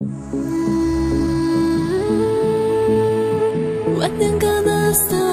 What think of the stars?